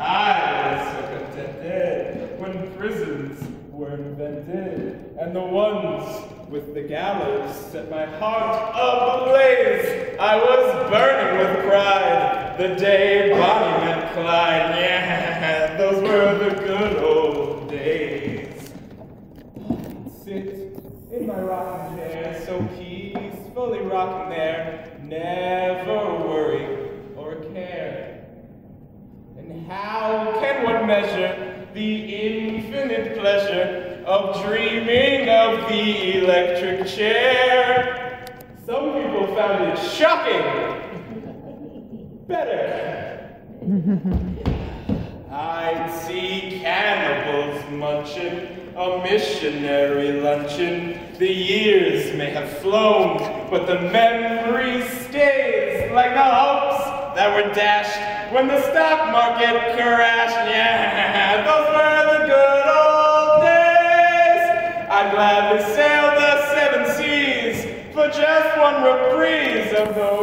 I was so contented when prisons were invented, and the ones with the gallows set my heart ablaze. I was burning with pride the day Bonnie met Clyde. Yeah, those were the good old days. Sit in my rocking chair, so peacefully rocking there, never how can one measure the infinite pleasure of dreaming of the electric chair? Some people found it shocking. Better. I'd see cannibals munching a missionary luncheon. The years may have flown, but the memory stays like the hopes that were dashed when the stock market crashed. Yeah, those were the good old days. I'd gladly sail the seven seas for just one reprise of those